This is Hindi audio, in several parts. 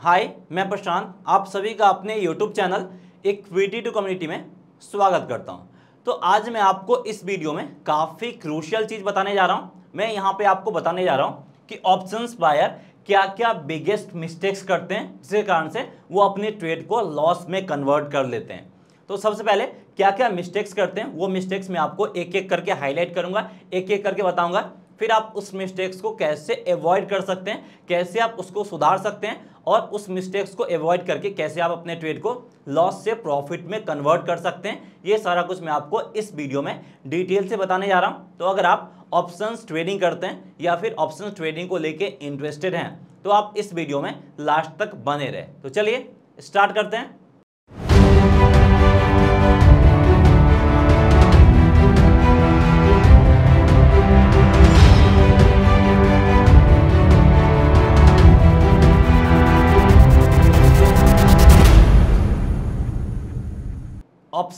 हाय, मैं प्रशांत। आप सभी का अपने YouTube channel equity to community में स्वागत करता हूँ। तो आज मैं आपको इस वीडियो में काफ़ी क्रूशियल चीज़ बताने जा रहा हूँ। मैं यहाँ पे आपको बताने जा रहा हूँ कि ऑप्शंस बायर क्या क्या बिगेस्ट मिस्टेक्स करते हैं, जिसके कारण से वो अपने ट्रेड को लॉस में कन्वर्ट कर लेते हैं। तो सबसे पहले क्या क्या मिस्टेक्स करते हैं, वो मिस्टेक्स मैं आपको एक एक करके हाईलाइट करूँगा एक एक करके बताऊँगा। फिर आप उस मिस्टेक्स को कैसे अवॉइड कर सकते हैं, कैसे आप उसको सुधार सकते हैं और उस मिस्टेक्स को अवॉइड करके कैसे आप अपने ट्रेड को लॉस से प्रॉफिट में कन्वर्ट कर सकते हैं, ये सारा कुछ मैं आपको इस वीडियो में डिटेल से बताने जा रहा हूँ। तो अगर आप ऑप्शंस ट्रेडिंग करते हैं या फिर ऑप्शंस ट्रेडिंग को लेके इंटरेस्टेड हैं तो आप इस वीडियो में लास्ट तक बने रहे। तो चलिए स्टार्ट करते हैं।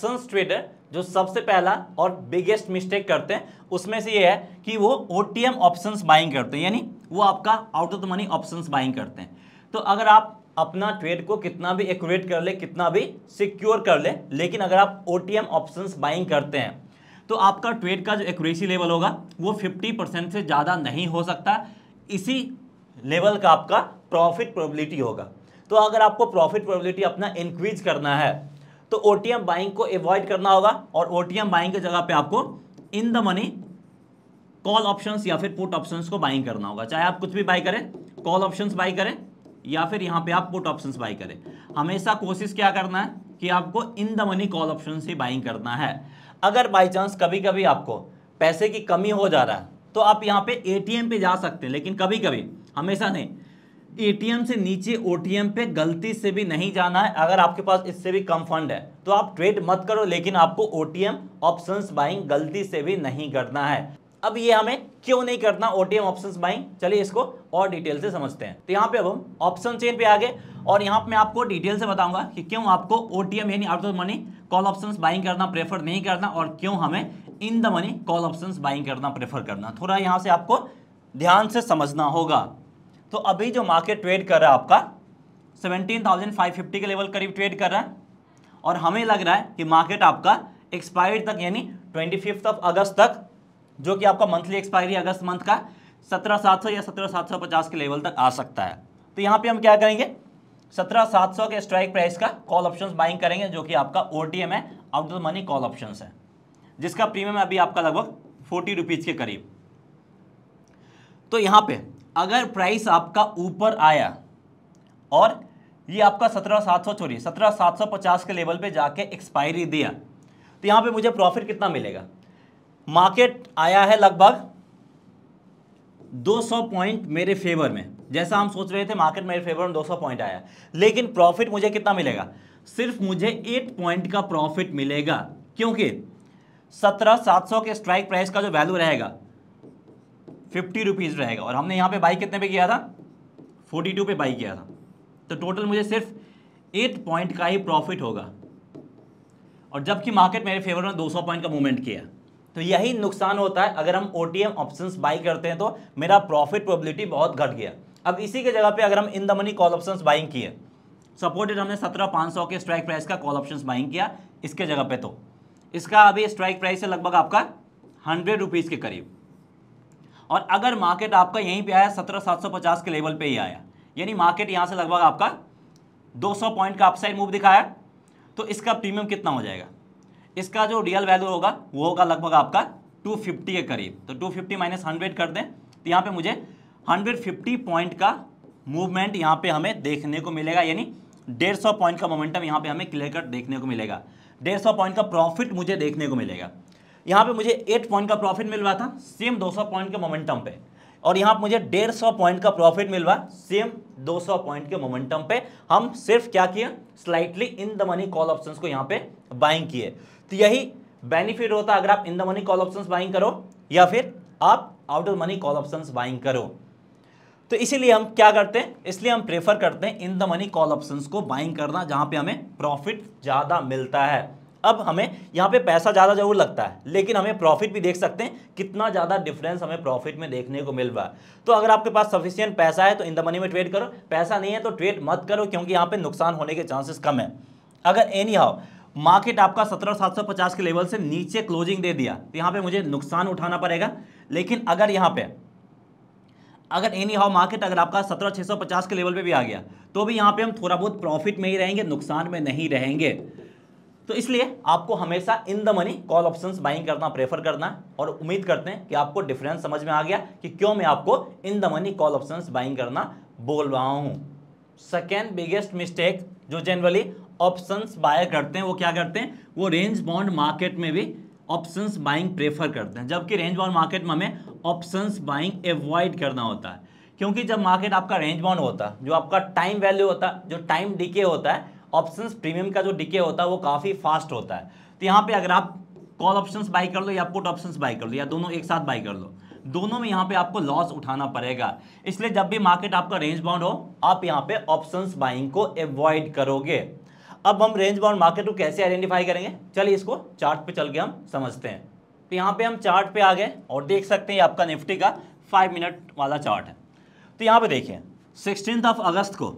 ऑप्शंस ट्रेडर जो सबसे पहला और बिगेस्ट मिस्टेक करते हैं, उसमें से ये है कि वो ओ टी एम बाइंग करते हैं, यानी वो आपका out of the money options buying करते हैं। तो अगर आप अपना ट्रेड को कितना भी एक्यूरेट कर ले, कितना भी सिक्योर कर ले, लेकिन अगर आप ओ टी एम बाइंग करते हैं तो आपका ट्रेड का जो एक्यूरेसी लेवल होगा, वो 50 परसेंट से ज़्यादा नहीं हो सकता। इसी लेवल का आपका प्रॉफिट प्रोबेबिलिटी होगा। तो अगर आपको प्रॉफिट प्रोबेबिलिटी अपना इंक्रीज करना है तो ओटीएम बाइंग को अवॉइड करना होगा और ओटीएम बाइंग की जगह पे आपको in the money call options या फिर पुट ऑप्शंस को बाइंग करना होगा। चाहे आप कुछ भी बाई करें कॉल ऑप्शंस बाई करें या फिर यहाँ पे आप पुट ऑप्शंस बाई करें। हमेशा कोशिश क्या करना है कि आपको in the money call option he buying करना है। अगर बाई चांस कभी कभी आपको पैसे की कमी हो जा रहा है तो आप यहाँ पे एटीएम पे जा सकते हैं, लेकिन कभी कभी हमेशा नहीं। एटीएम से नीचे ओटीएम पे गलती से भी नहीं जाना है, अगर आपके पास इससे भी कम फंड है। तो आप ट्रेड मत करो, लेकिन आपको ओटीएम ऑप्शंस बाइंग गलती से भी नहीं करना है। अब ये हमें क्यों नहीं करना ओटीएम ऑप्शंस बाइंग चलिए इसको और डिटेल से समझते हैं। तो यहाँ पे अब हम ऑप्शन चेन पे आ गए, और यहाँ पे मैं आपको डिटेल से बताऊँगा कि क्यों आपको ओटीएम यानी out of money call options buying करना प्रेफर नहीं करना, और क्यों हमें in the money call options buying करना प्रेफर करना। थोड़ा यहाँ से आपको ध्यान से समझना होगा। तो अभी जो मार्केट ट्रेड कर रहा है आपका 17,550 के लेवल करीब ट्रेड कर रहा है। और हमें लग रहा है कि मार्केट आपका एक्सपायरी तक यानी ट्वेंटी फिफ्थ ऑफ़ अगस्त तक जो कि आपका मंथली एक्सपायरी अगस्त मंथ का सत्रह सात सौ या सत्रह सात सौ पचास के लेवल तक आ सकता है। तो यहाँ पे हम क्या करेंगे? सत्रह सात सौ के स्ट्राइक प्राइस का कॉल ऑप्शंस बाइंग करेंगे जो कि आपका ओ है out of money call options है। जिसका प्रीमियम अभी आपका लगभग फोर्टी रुपीज़ के करीब। तो यहाँ पे अगर प्राइस आपका ऊपर आया, और ये आपका सत्रह सात सौ चोरी सत्रह सात सौ पचास के लेवल पे जाके एक्सपायरी दिया तो यहाँ पे मुझे प्रॉफिट कितना मिलेगा? मार्केट आया है लगभग 200 पॉइंट मेरे फेवर में। जैसा हम सोच रहे थे मार्केट मेरे फेवर में 200 पॉइंट आया। लेकिन प्रॉफिट मुझे कितना मिलेगा? सिर्फ़ मुझे 8 पॉइंट का प्रॉफिट मिलेगा, क्योंकि सत्रह सात सौ के स्ट्राइक प्राइस का जो वैल्यू रहेगा फिफ्टी रुपीज़ रहेगा। और हमने यहाँ पे बाई कितने पे किया था? फोर्टी टू पे बाई किया था। तो टोटल मुझे सिर्फ़ एट पॉइंट का ही प्रॉफिट होगा। और जबकि मार्केट मेरे फेवर में 200 पॉइंट का मूवमेंट किया। तो यही नुकसान होता है। अगर हम O T M option buy करते हैं तो मेरा प्रॉफिट प्रोबेबिलिटी बहुत घट गया। अब इसी के जगह पे अगर हम in the money call option buying किए सपोर्टेड हमने सत्रह पाँच सौ के स्ट्राइक प्राइस का कॉल ऑप्शन बाइंग किया इसके जगह पे तो। इसका अभी स्ट्राइक प्राइस है लगभग आपका हंड्रेड रुपीज़ के करीब। और अगर मार्केट आपका यहीं पे आया, सत्रह सात सौ पचास के लेवल पे ही आया। यानी मार्केट यहाँ से लगभग आपका 200 पॉइंट का अपसाइड मूव दिखाया। तो इसका प्रीमियम कितना हो जाएगा? इसका जो रियल वैल्यू होगा, वो होगा लगभग आपका 250 के करीब। तो 250 फिफ्टी माइनस हंड्रेड कर दें। तो यहाँ पे मुझे 150 पॉइंट का मूवमेंट यहाँ पे हमें देखने को मिलेगा। यानी 150 पॉइंट का मोमेंटम यहाँ पे हमें क्लियर कट देखने को मिलेगा। 150 पॉइंट का प्रॉफिट मुझे देखने को मिलेगा। यहाँ पे मुझे एट पॉइंट का प्रॉफिट मिल रहा था सेम 200 पॉइंट के मोमेंटम पे। और यहाँ मुझे डेढ़ सौ पॉइंट का प्रॉफिट मिल रहा सेम 200 पॉइंट के मोमेंटम पे। हम सिर्फ़ क्या किए? Slightly in the money call options को यहाँ पे बाइंग किए। तो यही बेनिफिट होता है अगर आप in the money call options buying करो, या फिर आप out of money call options buying करो। तो इसीलिए हम क्या करते हैं? इसलिए हम प्रेफर करते हैं in the money call options को बाइंग करना, जहाँ पे हमें प्रॉफिट ज़्यादा मिलता है। अब हमें यहाँ पे पैसा ज़्यादा ज़रूर लगता है, लेकिन हमें प्रॉफिट भी देख सकते हैं, कितना ज़्यादा डिफरेंस हमें प्रॉफिट में देखने को मिल रहा है। तो अगर आपके पास सफिशियंट पैसा है तो इन द मनी में ट्रेड करो, पैसा नहीं है तो ट्रेड मत करो, क्योंकि यहाँ पे नुकसान होने के चांसेस कम है। अगर एनी हाउ मार्केट आपका सत्रह सात सौ पचास के लेवल से नीचे क्लोजिंग दे दिया तो यहाँ पे मुझे नुकसान उठाना पड़ेगा। लेकिन अगर यहाँ पे, अगर एनी हाउ मार्केट अगर आपका सत्रह छः सौ पचास के लेवल पे भी आ गया तो भी यहाँ पे हम थोड़ा बहुत प्रॉफिट में ही रहेंगे, नुकसान में नहीं रहेंगे। तो इसलिए आपको हमेशा in the money call options buying करना प्रेफर करना है और उम्मीद करते हैं कि आपको डिफरेंस समझ में आ गया कि क्यों मैं आपको in the money call options buying करना बोल रहा हूँ। सेकेंड बिगेस्ट मिस्टेक जो जनरली ऑप्शंस बाय करते हैं, वो क्या करते हैं? वो रेंज बॉन्ड मार्केट में भी ऑप्शंस बाइंग प्रेफर करते हैं। जबकि रेंज बॉन्ड मार्केट में हमें ऑप्शंस बाइंग एवॉइड करना होता है। क्योंकि जब मार्केट आपका रेंज बॉन्ड होता है, जो आपका टाइम वैल्यू होता है, जो टाइम डिके होता है ऑप्शंस प्रीमियम का जो डिके होता है, वो काफ़ी फास्ट होता है। तो यहाँ पे अगर आप कॉल ऑप्शंस बाई कर लो या पुट ऑप्शंस बाई कर लो, या दोनों एक साथ बाई कर लो, दोनों में यहाँ पे आपको लॉस उठाना पड़ेगा। इसलिए जब भी मार्केट आपका रेंज बाउंड हो, आप यहाँ पे ऑप्शंस बाइंग को अवॉइड करोगे। अब हम रेंज बाउंड मार्केट को कैसे आइडेंटिफाई करेंगे? चलिए इसको चार्ट पे चल के हम समझते हैं। तो यहाँ पे हम चार्ट पे आ गए और देख सकते हैं आपका निफ्टी का फाइव मिनट वाला चार्ट है। तो यहाँ पे देखिए सिक्सटीन ऑफ़ अगस्त को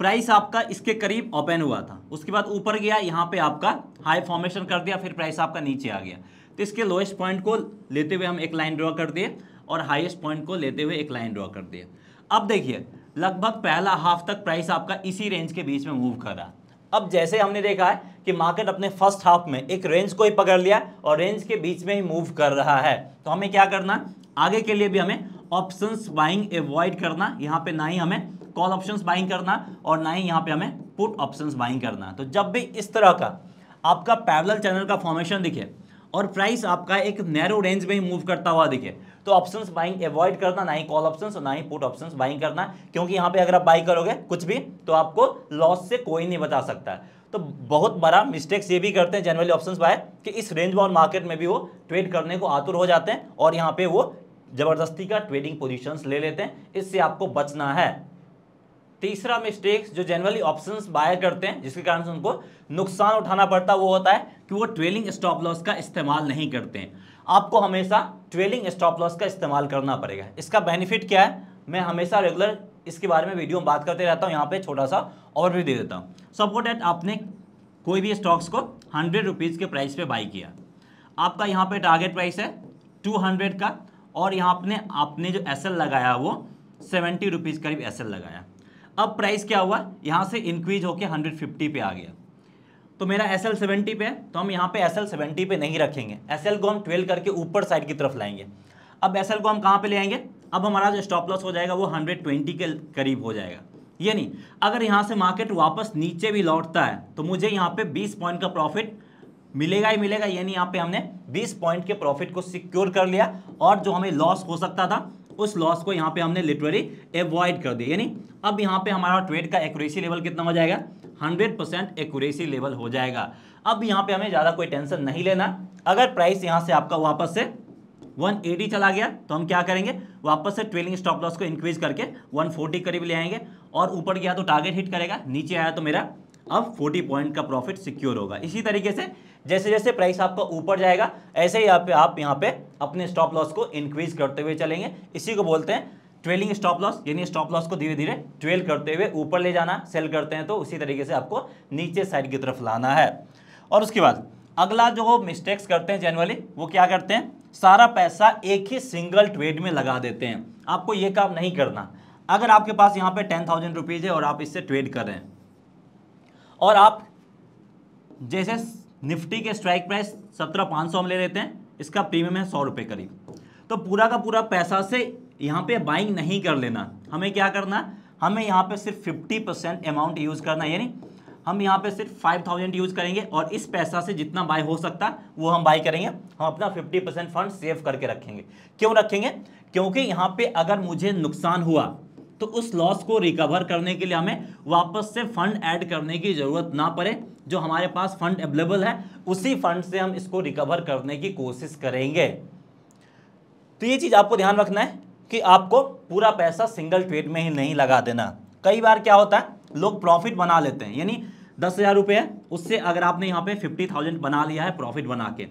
प्राइस आपका इसके करीब ओपन हुआ था। उसके बाद ऊपर गया, यहाँ पे आपका हाई फॉर्मेशन कर दिया, फिर प्राइस आपका नीचे आ गया। तो इसके लोएस्ट पॉइंट को लेते हुए हम एक लाइन ड्रॉ कर दिए और हाईएस्ट पॉइंट को लेते हुए एक लाइन ड्रॉ कर दिए। अब देखिए, लगभग पहला हाफ़ तक प्राइस आपका इसी रेंज के बीच में मूव कर रहा। अब जैसे हमने देखा है कि मार्केट अपने फ़र्स्ट हाफ़ में एक रेंज को ही पकड़ लिया और रेंज के बीच में ही मूव कर रहा है। तो हमें क्या करना? आगे के लिए भी हमें ऑप्शंस बाइंग अवॉइड करना। यहाँ पे ना ही हमें कॉल ऑप्शंस बाइंग करना और ना ही यहाँ पे हमें पुट ऑप्शंस बाइंग करना। तो जब भी इस तरह का आपका पैरेलल चैनल का फॉर्मेशन दिखे और प्राइस आपका एक नैरो रेंज में ही मूव करता हुआ दिखे तो ऑप्शंस बाइंग अवॉइड करना, ना ही कॉल ऑप्शंस और ना ही पुट ऑप्शंस बाइंग करना, क्योंकि यहाँ पे अगर आप बाई करोगे कुछ भी तो आपको लॉस से कोई नहीं बचा सकता। तो बहुत बड़ा मिस्टेक्स ये भी करते हैं जनरली ऑप्शंस बाय कि इस रेंज बाउंड मार्केट में भी वो ट्रेड करने को आतुर हो जाते हैं और यहाँ पे वो ज़बरदस्ती का ट्रेडिंग पोजीशंस ले लेते हैं, इससे आपको बचना है। तीसरा मिस्टेक जो जनरली ऑप्शंस बाय करते हैं, जिसके कारण से उनको नुकसान उठाना पड़ता वो होता है कि वो ट्रेलिंग स्टॉप लॉस का इस्तेमाल नहीं करते हैं। आपको हमेशा ट्रेलिंग स्टॉप लॉस का इस्तेमाल करना पड़ेगा। इसका बेनिफिट क्या है? मैं हमेशा रेगुलर इसके बारे में वीडियो में बात करते रहता हूँ, यहाँ पे छोटा सा ओवरव्यू दे देता हूँ। सपोर्ट डेट आपने कोई भी स्टॉक्स को हंड्रेड रुपीज़ के प्राइस पे बाई किया। आपका यहाँ पे टारगेट प्राइस है टू हंड्रेड का, और यहाँ आपने आपने जो एसएल लगाया, वो सेवेंटी रुपीज़ करीब एसएल लगाया। अब प्राइस क्या हुआ? यहाँ से इंक्रीज हंड्रेड फिफ्टी पे आ गया। तो मेरा एस एल सेवेंटी पे है तो हम यहाँ पे एस एल सेवेंटी पे नहीं रखेंगे। एस एल को हम ट्वेल्व करके ऊपर साइड की तरफ़ लाएँगे। अब एस एल को हम कहाँ पे ले आएँगे? अब हमारा जो स्टॉप लॉस हो जाएगा वो हंड्रेड ट्वेंटी के करीब हो जाएगा। ये नहीं, अगर यहाँ से मार्केट वापस नीचे भी लौटता है तो मुझे यहाँ पे बीस पॉइंट का प्रॉफिट मिलेगा ही मिलेगा। यानी यहाँ पे हमने 20 पॉइंट के प्रॉफिट को सिक्योर कर लिया और जो हमें लॉस हो सकता था उस लॉस को यहाँ पे हमने लिटरली अवॉइड कर दिया। यानी अब यहाँ पे हमारा ट्रेड का एक्यूरेसी लेवल कितना हो जाएगा? 100 परसेंट एक्यूरेसी लेवल हो जाएगा। अब यहाँ पे हमें ज़्यादा कोई टेंशन नहीं लेना। अगर प्राइस यहाँ से आपका वापस से 180 चला गया तो हम क्या करेंगे? वापस से ट्रेलिंग स्टॉप लॉस को इंक्रीज करके 140 करीब ले आएँगे। और ऊपर गया तो टारगेट हिट करेगा। नीचे आया तो मेरा अब 40 पॉइंट का प्रॉफिट सिक्योर होगा। इसी तरीके से जैसे जैसे प्राइस आपका ऊपर जाएगा, ऐसे ही आप आप यहाँ पे अपने स्टॉप लॉस को इंक्रीज करते हुए चलेंगे। इसी को बोलते हैं ट्रेलिंग स्टॉप लॉस यानी स्टॉप लॉस को धीरे धीरे ट्रेल करते हुए ऊपर ले जाना सेल करते हैं तो उसी तरीके से आपको नीचे साइड की तरफ़ लाना है। और उसके बाद अगला जो मिस्टेक्स करते हैं जनरली वो क्या करते हैं? सारा पैसा एक ही सिंगल ट्रेड में लगा देते हैं। आपको ये काम नहीं करना। अगर आपके पास यहाँ पे टेन थाउज़ेंड रुपीज़ है और आप इससे ट्रेड कर रहे हैं और आप जैसे निफ्टी के स्ट्राइक प्राइस सत्रह पाँच सौ हम ले लेते हैं, इसका प्रीमियम है सौ रुपये करीब। तो पूरा का पूरा पैसा से यहाँ पे बाइंग नहीं कर लेना। हमें क्या करना? हमें यहाँ पे सिर्फ़ फिफ्टी परसेंट अमाउंट यूज़ करना यानी हम यहाँ पे सिर्फ़ फाइव थाउज़ेंड यूज़ करेंगे और इस पैसा से जितना बाय हो सकता, वो हम बाय करेंगे। हम अपना फिफ्टी परसेंट फंड सेव करके रखेंगे। क्यों रखेंगे? क्योंकि यहाँ पे अगर मुझे नुकसान हुआ तो उस लॉस को रिकवर करने के लिए हमें वापस से फंड ऐड करने की ज़रूरत ना पड़े। जो हमारे पास फंड अवेलेबल है, उसी फंड से हम इसको रिकवर करने की कोशिश करेंगे। तो ये चीज़ आपको ध्यान रखना है कि आपको पूरा पैसा सिंगल ट्रेड में ही नहीं लगा देना। कई बार क्या होता है, लोग प्रॉफिट बना लेते हैं। यानी दस हज़ार रुपये है, उससे अगर आपने यहाँ पे फिफ्टी थाउज़ेंड बना लिया है प्रॉफिट बना के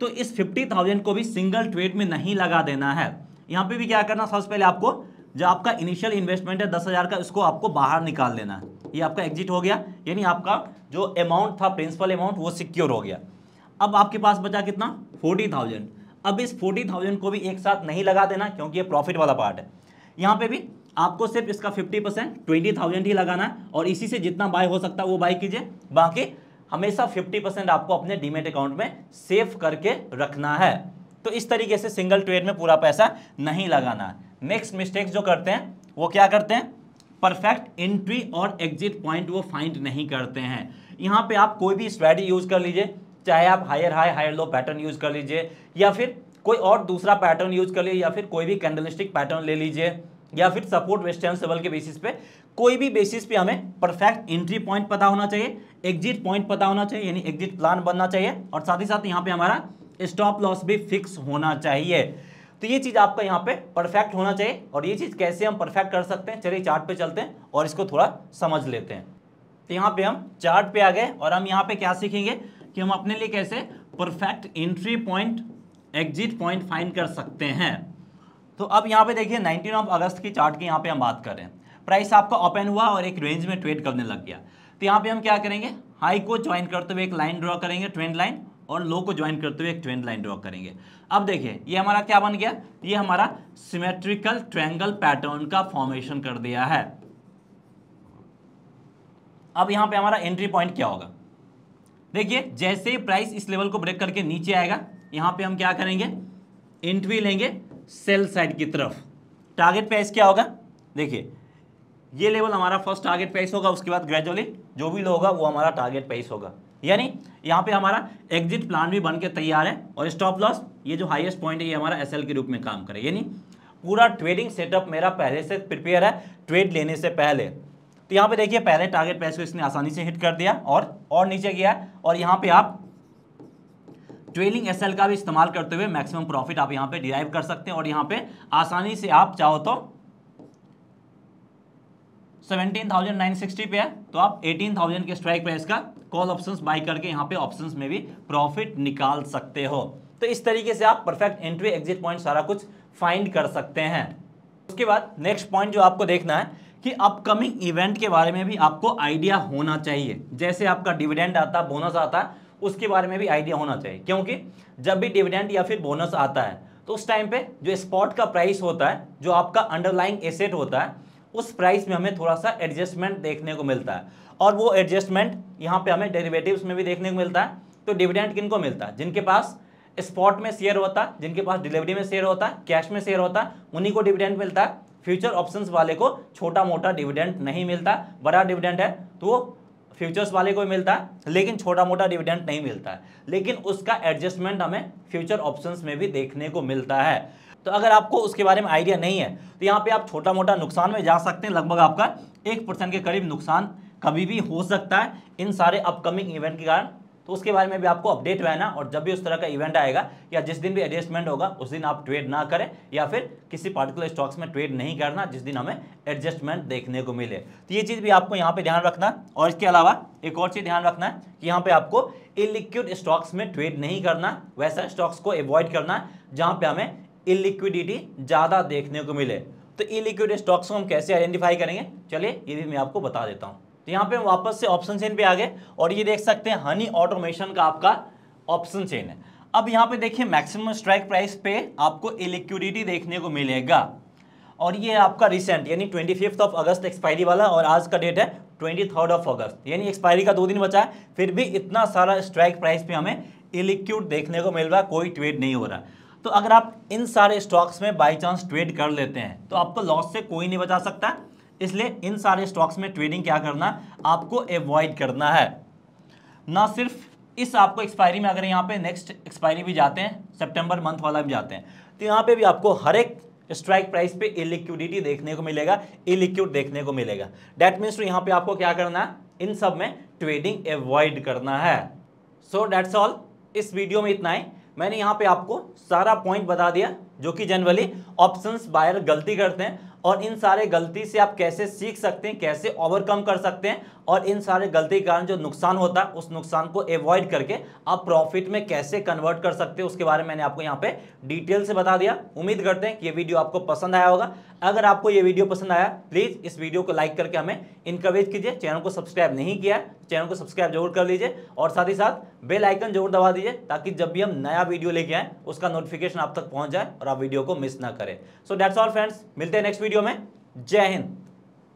तो इस फिफ्टी थाउज़ेंड को भी सिंगल ट्रेड में नहीं लगा देना है। यहाँ पे भी क्या करना, सबसे पहले आपको जो आपका इनिशियल इन्वेस्टमेंट है, दस हज़ार का उसको आपको बाहर निकाल देना है। ये आपका एग्जिट हो गया, यानी आपका जो अमाउंट था प्रिंसिपल अमाउंट वो सिक्योर हो गया। अब आपके पास बचा कितना? फोर्टी थाउज़ेंड अब इस फोर्टी थाउज़ेंड को भी एक साथ नहीं लगा देना, क्योंकि ये प्रॉफिट वाला पार्ट है। यहाँ पे भी आपको सिर्फ़ इसका फिफ्टी परसेंट ट्वेंटी थाउज़ेंड ही लगाना है, और इसी से जितना बाय हो सकता है, वो बाय कीजिए। बाकी हमेशा फिफ्टी परसेंट आपको अपने डीमेट अकाउंट में सेव करके रखना है। तो इस तरीके से सिंगल ट्रेड में पूरा पैसा नहीं लगाना है। नेक्स्ट मिस्टेक्स जो करते हैं, वो क्या करते हैं? परफेक्ट एंट्री और एग्जिट पॉइंट वो फाइंड नहीं करते हैं। यहाँ पे आप कोई भी स्ट्रैटी यूज़ कर लीजिए, चाहे आप higher high higher low pattern use कर लीजिए, या फिर कोई और दूसरा पैटर्न यूज़ कर लीजिए, या फिर कोई भी कैंडलिस्टिक पैटर्न ले लीजिए, या फिर सपोर्ट वेस्टर्न लेवल के बेसिस पे, कोई भी बेसिस पे हमें परफेक्ट एंट्री पॉइंट पता होना चाहिए एग्जिट पॉइंट पता होना चाहिए, यानी एग्जिट प्लान बनना चाहिए, और साथ ही साथ यहाँ पे हमारा स्टॉप लॉस भी फिक्स होना चाहिए। तो ये चीज़ आपका यहाँ पे परफेक्ट होना चाहिए और ये चीज़ कैसे हम परफेक्ट कर सकते हैं? चलिए चार्ट पे चलते हैं और इसको थोड़ा समझ लेते हैं। तो यहाँ पे हम चार्ट पे आ गए और हम यहाँ पे क्या सीखेंगे? कि हम अपने लिए कैसे perfect entry point exit point find कर सकते हैं। तो अब यहाँ पे देखिए 19 ऑफ़ अगस्त की चार्ट की यहाँ पे हम बात कर रहे हैं। प्राइस आपका ओपन हुआ और एक रेंज में ट्रेड करने लग गया। तो यहाँ पे हम क्या करेंगे? हाई को ज्वाइन करते हुए एक लाइन ड्रॉ करेंगे ट्रेंड लाइन और लो को ज्वाइन करते हुए एक ट्रेंड लाइन ड्रॉ करेंगे। अब देखिए, ये हमारा क्या बन गया? ये हमारा सिमेट्रिकल ट्रैंगल पैटर्न का फॉर्मेशन कर दिया है। अब यहाँ पे हमारा एंट्री पॉइंट क्या होगा? देखिए, जैसे प्राइस इस लेवल को ब्रेक करके नीचे आएगा, यहाँ पे हम क्या करेंगे? एंट्री लेंगे सेल साइड की तरफ़। टारगेट प्राइस क्या होगा? देखिए, ये लेवल हमारा फ़र्स्ट टारगेट प्राइस होगा, उसके बाद ग्रेजुअली जो भी लो होगा, वो हमारा टारगेट प्राइस होगा। यानी यहाँ पे हमारा एग्जिट प्लान भी बन के तैयार है और स्टॉप लॉस ये जो हाईएस्ट पॉइंट है ये हमारा एसएल के रूप में काम करे। यानी पूरा ट्रेडिंग सेटअप मेरा पहले से प्रिपेयर है ट्रेड लेने से पहले। तो यहाँ पे देखिए पहले टारगेट प्राइस को इसने आसानी से हिट कर दिया और और नीचे गया और यहाँ पे आप ट्रेलिंग एसएल का भी इस्तेमाल करते हुए मैक्सिमम प्रॉफिट आप यहाँ पे डिराइव कर सकते हैं और यहाँ पे आसानी से आप चाहो तो 17,960 पे है तो आप 18,000 के स्ट्राइक प्राइस का कॉल ऑप्शंस बाय करके यहाँ पे ऑप्शंस में भी प्रॉफिट निकाल सकते हो। तो इस तरीके से आप परफेक्ट एंट्री एग्जिट पॉइंट सारा कुछ फाइंड कर सकते हैं। उसके बाद नेक्स्ट पॉइंट जो आपको देखना है कि अपकमिंग इवेंट के बारे में भी आपको आइडिया होना चाहिए। जैसे आपका डिविडेंड आता बोनस आता है उसके बारे में भी आइडिया होना चाहिए। क्योंकि जब भी डिविडेंड या फिर बोनस आता है तो उस टाइम पे जो स्पॉट का प्राइस होता है, जो आपका अंडरलाइंग एसेट होता है, उस प्राइस में हमें थोड़ा सा एडजस्टमेंट देखने को मिलता है। और वो एडजस्टमेंट यहाँ पे हमें डेरिवेटिव्स में भी देखने को मिलता है। तो डिविडेंड किन को मिलता है? जिनके पास स्पॉट में शेयर होता है जिनके पास डिलीवरी में शेयर होता है कैश में शेयर होता है उन्हीं को डिविडेंड मिलता है। फ्यूचर ऑप्शंस वाले को छोटा मोटा डिविडेंड नहीं मिलता। बड़ा डिविडेंड है तो वो फ्यूचर्स वाले को मिलता है, लेकिन छोटा मोटा डिविडेंड नहीं मिलता है। लेकिन उसका एडजस्टमेंट हमें फ्यूचर ऑप्शंस में भी देखने को मिलता है। तो अगर आपको उसके बारे में आइडिया नहीं है तो यहाँ पे आप छोटा मोटा नुकसान में जा सकते हैं। लगभग आपका एक परसेंट के करीब नुकसान कभी भी हो सकता है इन सारे अपकमिंग इवेंट के कारण। तो उसके बारे में भी आपको अपडेट रहना और जब भी उस तरह का इवेंट आएगा या जिस दिन भी एडजस्टमेंट होगा, उस दिन आप ट्रेड ना करें या फिर किसी पार्टिकुलर स्टॉक्स में ट्रेड नहीं करना जिस दिन हमें एडजस्टमेंट देखने को मिले। तो ये चीज़ भी आपको यहाँ पे ध्यान रखना। है और इसके अलावा एक और चीज़ ध्यान रखना है कि यहाँ पे आपको इलिक्विड स्टॉक्स में ट्रेड नहीं करना, वैसा स्टॉक्स को अवॉइड करना है जहाँ पे हमें इलिक्विडिटी ज़्यादा देखने को मिले। तो इलिक्विड स्टॉक्स को हम कैसे आइडेंटिफाई करेंगे? चलिए, ये भी मैं आपको बता देता हूँ। यहाँ पे वापस से ऑप्शन चेन पे आ गए और ये देख सकते हैं हनी ऑटोमेशन का आपका ऑप्शन चेन है। अब यहाँ पे देखिए मैक्सिमम स्ट्राइक प्राइस पे आपको इलिक्विडिटी देखने को मिलेगा। और ये आपका रिसेंट यानी twenty fifth of August expiry वाला और आज का डेट है ट्वेंटी थर्ड ऑफ़ अगस्त यानी एक्सपायरी का दो दिन बचा है, फिर भी इतना सारा स्ट्राइक प्राइस पे हमें इलिक्विड देखने को मिल रहा है कोई ट्रेड नहीं हो रहा। तो अगर आप इन सारे स्टॉक्स में बाई चांस ट्रेड कर लेते हैं तो आपको लॉस से कोई नहीं बचा सकता। इसलिए इन सारे स्टॉक्स में ट्रेडिंग क्या करना, आपको अवॉइड करना है। ना सिर्फ़ इस आपको एक्सपायरी में, अगर यहाँ पे नेक्स्ट एक्सपायरी भी जाते हैं सितंबर मंथ वाला भी जाते हैं तो यहाँ पे भी आपको हर एक स्ट्राइक प्राइस पे इलिक्विडिटी देखने को मिलेगा इलिक्विड देखने को मिलेगा। डेट मीन्स टू यहाँ पे आपको क्या करना है, इन सब में ट्रेडिंग अवॉइड करना है। सो डेट्स ऑल इस वीडियो में इतना ही। मैंने यहाँ पे आपको सारा पॉइंट बता दिया, जो कि जनरली ऑप्शंस बायर गलती करते हैं और इन सारे गलती से आप कैसे सीख सकते हैं, कैसे ओवरकम कर सकते हैं और इन सारे गलती के कारण जो नुकसान होता है, उस नुकसान को एवॉइड करके आप प्रॉफिट में कैसे कन्वर्ट कर सकते हैं, उसके बारे में मैंने आपको यहाँ पे डिटेल से बता दिया। उम्मीद करते हैं कि ये वीडियो आपको पसंद आया होगा। अगर आपको ये वीडियो पसंद आया प्लीज़ इस वीडियो को लाइक करके हमें इनकरेज कीजिए। चैनल को सब्सक्राइब नहीं किया चैनल को सब्सक्राइब ज़रूर कर लीजिए और साथ ही साथ बेल आइकन ज़रूर दबा दीजिए ताकि जब भी हम नया वीडियो लेके आए, उसका नोटिफिकेशन आप तक पहुँच जाए और आप वीडियो को मिस ना करें। सो डैट्स ऑल फ्रेंड्स मिलते हैं नेक्स्ट वीडियो में। जय हिंद।